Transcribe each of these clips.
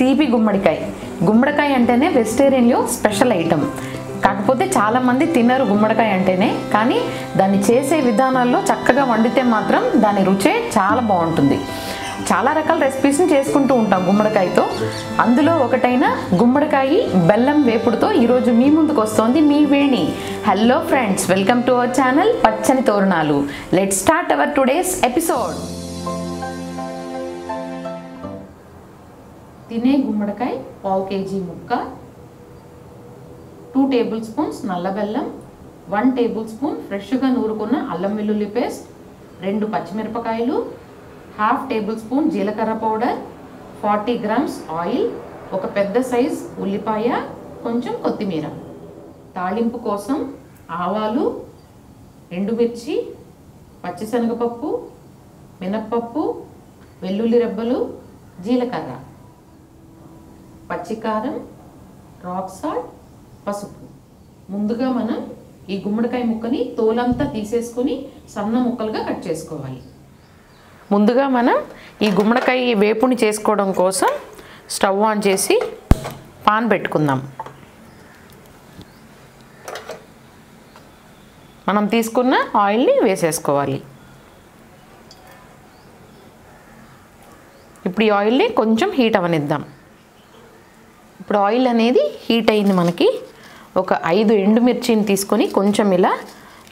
తీపి గుమ్మడికాయ. గుమ్మడికాయ అంటేనే వెజిటేరియన్లో స్పెషల్ ఐటమ్. కాకపోతే చాలామంది తినరు గుమ్మడికాయ అంటేనే కానీ దాన్ని చేసే విధానాల్లో చక్కగా వండితే మాత్రం దాని రుచే చాలా బాగుంటుంది. చాలా రకాల రెసిపీస్ని చేసుకుంటూ ఉంటాం గుమ్మడికాయతో. అందులో ఒకటైన గుమ్మడికాయ బెల్లం వేపుడుతో ఈరోజు మీ ముందుకు వస్తోంది మీ Veni. Hello friends welcome to our channel పచ్చని తోరణాలు let start our today's episode తినే గుమ్మడికాయ పావు కేజీ ముక్క టూ టేబుల్ స్పూన్స్ నల్ల బెల్లం వన్ టేబుల్ స్పూన్ ఫ్రెష్గా నూరుకున్న అల్లం వెల్లుల్లి పేస్ట్ రెండు పచ్చిమిరపకాయలు హాఫ్ టేబుల్ స్పూన్ జీలకర్ర పౌడర్ ఫార్టీ గ్రామ్స్ ఆయిల్ ఒక పెద్ద సైజ్ ఉల్లిపాయ కొంచెం కొత్తిమీర. తాలింపు కోసం ఆవాలు ఎండుమిర్చి పచ్చిశనగపప్పు మినప్పప్పు వెల్లుల్లి రెబ్బలు జీలకర్ర. పచ్చికారం రాక్ సాల్ట్ పసుపు. ముందుగా మనం ఈ గుమ్మడికాయ ముక్కని తోలంతా తీసేసుకొని సన్న ముక్కలుగా కట్ చేసుకోవాలి. ముందుగా మనం ఈ గుమ్మడికాయ వేపుని చేసుకోవడం కోసం స్టవ్ ఆన్ చేసి పాన్ పెట్టుకుందాం. మనం తీసుకున్న ఆయిల్ని వేసేసుకోవాలి. ఇప్పుడు ఈ ఆయిల్ని కొంచెం హీట్ అవనిద్దాం. ఇప్పుడు ఆయిల్ అనేది హీట్ అయింది మనకి. ఒక ఐదు ఎండుమిర్చిని తీసుకొని కొంచెం ఇలా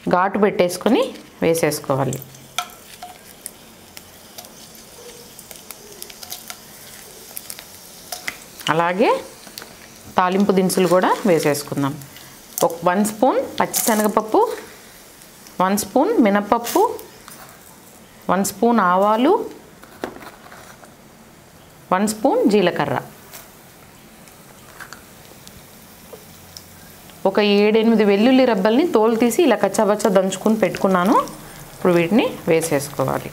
ఘాటు పెట్టేసుకొని వేసేసుకోవాలి. అలాగే తాలింపు దినుసులు కూడా వేసేసుకుందాం. ఒక వన్ స్పూన్ పచ్చిశనగపప్పు వన్ స్పూన్ మినపప్పు వన్ స్పూన్ ఆవాలు వన్ స్పూన్ జీలకర్ర. ఒక ఏడెనిమిది వెల్లుల్లి రబ్బల్ని తోలు తీసి ఇలా కచ్చాబచ్చ దంచుకుని పెట్టుకున్నాను. ఇప్పుడు వీటిని వేసేసుకోవాలి.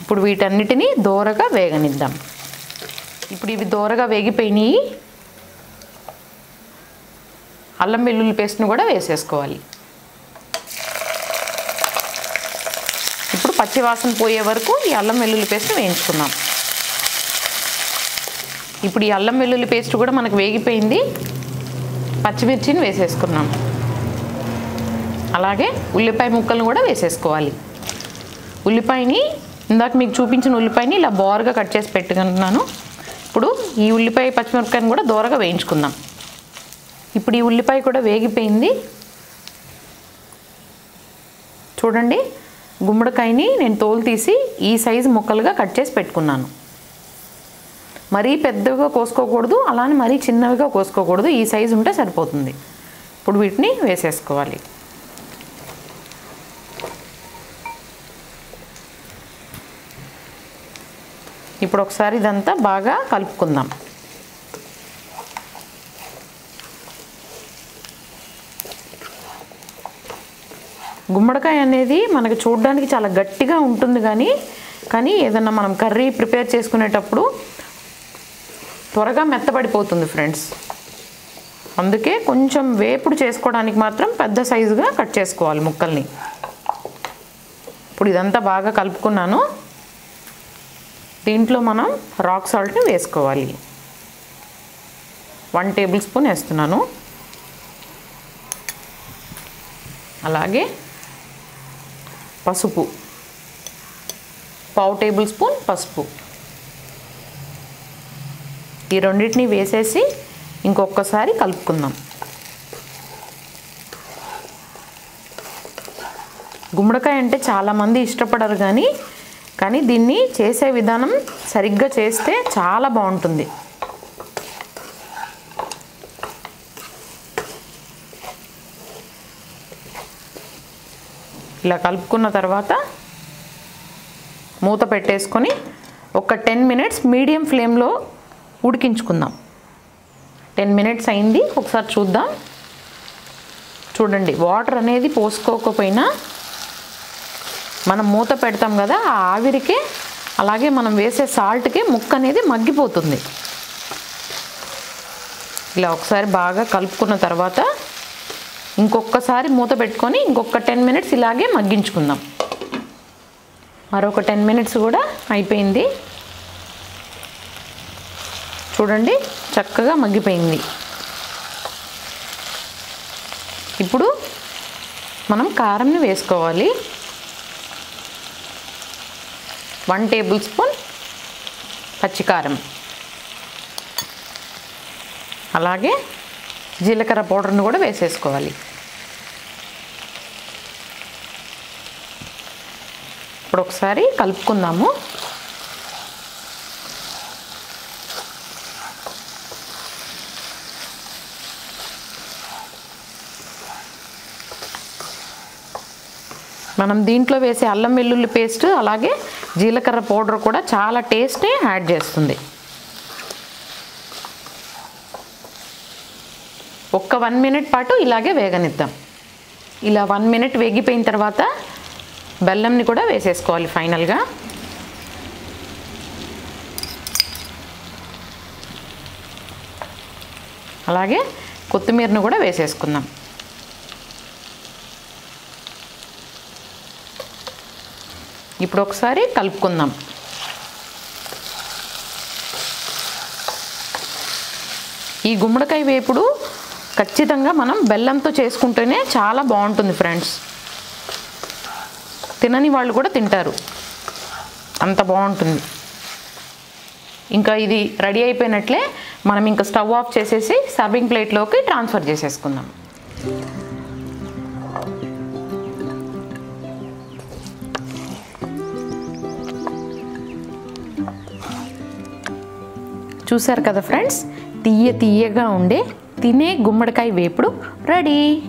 ఇప్పుడు వీటన్నిటిని దోరగా వేగనిద్దాం. ఇప్పుడు ఇవి దోరగా వేగిపోయినాయి. అల్లం వెల్లుల్లి పేస్ట్ని కూడా వేసేసుకోవాలి. ఇప్పుడు పచ్చివాసన పోయే వరకు ఈ అల్లం వెల్లుల్లి పేస్ట్ వేయించుకుందాం. ఇప్పుడు ఈ అల్లం వెల్లుల్లి పేస్ట్ కూడా మనకు వేగిపోయింది. పచ్చిమిర్చిని వేసేసుకున్నాం అలాగే ఉల్లిపాయ ముక్కలను కూడా వేసేసుకోవాలి. ఉల్లిపాయని ఇందాక మీకు చూపించిన ఉల్లిపాయని ఇలా బోర్గా కట్ చేసి పెట్టుకుంటున్నాను. ఇప్పుడు ఈ ఉల్లిపాయ పచ్చిమిరపకాయని కూడా దూరగా వేయించుకుందాం. ఇప్పుడు ఈ ఉల్లిపాయ కూడా వేగిపోయింది. చూడండి గుమ్మడికాయని నేను తోలు తీసి ఈ సైజు ముక్కలుగా కట్ చేసి పెట్టుకున్నాను. మరీ పెద్దగా కోసుకోకూడదు అలానే మరీ చిన్నవిగా కోసుకోకూడదు ఈ సైజు ఉంటే సరిపోతుంది. ఇప్పుడు వీటిని వేసేసుకోవాలి. ఇప్పుడు ఒకసారి ఇదంతా బాగా కలుపుకుందాం. గుమ్మడికాయ అనేది మనకు చూడడానికి చాలా గట్టిగా ఉంటుంది కానీ కానీ ఏదన్నా మనం కర్రీ ప్రిపేర్ చేసుకునేటప్పుడు త్వరగా మెత్తబడిపోతుంది ఫ్రెండ్స్. అందుకే కొంచెం వేపుడు చేసుకోవడానికి మాత్రం పెద్ద సైజుగా కట్ చేసుకోవాలి ముక్కల్ని. ఇప్పుడు ఇదంతా బాగా కలుపుకున్నాను. దీంట్లో మనం రాక్ సాల్ట్ని వేసుకోవాలి. వన్ టేబుల్ స్పూన్ వేస్తున్నాను. అలాగే పసుపు. పావు టేబుల్ స్పూన్ పసుపు. ఈ రెండింటిని వేసేసి ఇంకొకసారి కలుపుకుందాం. గుమ్మడికాయ అంటే చాలామంది ఇష్టపడరు కానీ కానీ దీన్ని చేసే విధానం సరిగ్గా చేస్తే చాలా బాగుంటుంది. ఇలా కలుపుకున్న తర్వాత మూత పెట్టేసుకొని ఒక టెన్ మినిట్స్ మీడియం ఫ్లేమ్లో ఉడికించుకుందాం. టెన్ మినిట్స్ అయింది ఒకసారి చూద్దాం. చూడండి వాటర్ అనేది పోసుకోకపోయినా మనం మూత పెడతాం కదా ఆ ఆవిరికి అలాగే మనం వేసే సాల్ట్కి ముక్క అనేది మగ్గిపోతుంది. ఇలా ఒకసారి బాగా కలుపుకున్న తర్వాత ఇంకొకసారి మూత పెట్టుకొని ఇంకొక టెన్ మినిట్స్ ఇలాగే మగ్గించుకుందాం. మరొక టెన్ మినిట్స్ కూడా అయిపోయింది. చూడండి చక్కగా మగ్గిపోయింది. ఇప్పుడు మనం కారంని వేసుకోవాలి. వన్ టేబుల్ స్పూన్ పచ్చికారం. అలాగే జీలకర్ర పౌడర్ను కూడా వేసేసుకోవాలి. ఇప్పుడు ఒకసారి కలుపుకుందాము. మనం దీంట్లో వేసే అల్లం వెల్లుల్లి పేస్ట్ అలాగే జీలకర్ర పౌడర్ కూడా చాలా టేస్ట్ని యాడ్ చేస్తుంది. ఒక్క వన్ మినిట్ పాటు ఇలాగే వేగనిద్దాం. ఇలా వన్ మినిట్ వేగిపోయిన తర్వాత బెల్లంని కూడా వేసేసుకోవాలి ఫైనల్గా అలాగే కొత్తిమీరను కూడా వేసేసుకుందాం. ఇప్పుడు ఒకసారి కలుపుకుందాం. ఈ గుమ్మడికాయ వేపుడు ఖచ్చితంగా మనం బెల్లంతో చేసుకుంటేనే చాలా బాగుంటుంది ఫ్రెండ్స్. తినని వాళ్ళు కూడా తింటారు. అంత బాగుంటుంది. ఇంకా ఇది రెడీ అయిపోయినట్లే మనం ఇంకా స్టవ్ ఆఫ్ చేసేసి సర్వింగ్ ప్లేట్లోకి ట్రాన్స్ఫర్ చేసేసుకుందాం. చూశారు కదా ఫ్రెండ్స్? తీయ తీయగా ఉండే తినే గుమ్మడికాయ వేపుడు రెడీ.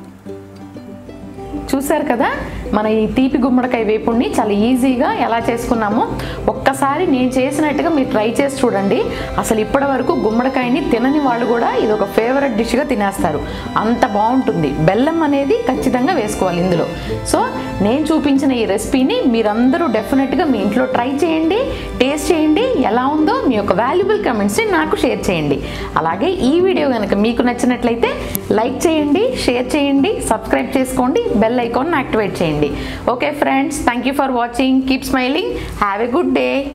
చూశారు కదా? మన ఈ తీపి గుమ్మడికాయ వేపుడిని చాలా ఈజీగా ఎలా చేసుకున్నామో ఒక్కసారి నేను చేసినట్టుగా మీరు ట్రై చేసి చూడండి. అసలు ఇప్పటి వరకు గుమ్మడికాయని తినని వాళ్ళు కూడా ఇది ఒక ఫేవరెట్ డిష్గా తినేస్తారు. అంత బాగుంటుంది. బెల్లం అనేది ఖచ్చితంగా వేసుకోవాలి ఇందులో. సో నేను చూపించిన ఈ రెసిపీని మీరందరూ డెఫినెట్గా మీ ఇంట్లో ట్రై చేయండి టేస్ట్ చేయండి ఎలా ఉంది మీ యొక్క వాల్యుబుల్ కమెంట్స్ని నాకు షేర్ చేయండి. అలాగే ఈ వీడియో కనుక మీకు నచ్చినట్లయితే లైక్ చేయండి షేర్ చేయండి సబ్స్క్రైబ్ చేసుకోండి బెల్ ఐకాన్ యాక్టివేట్ చేయండి. Okay friends thank you for watching keep smiling have a good day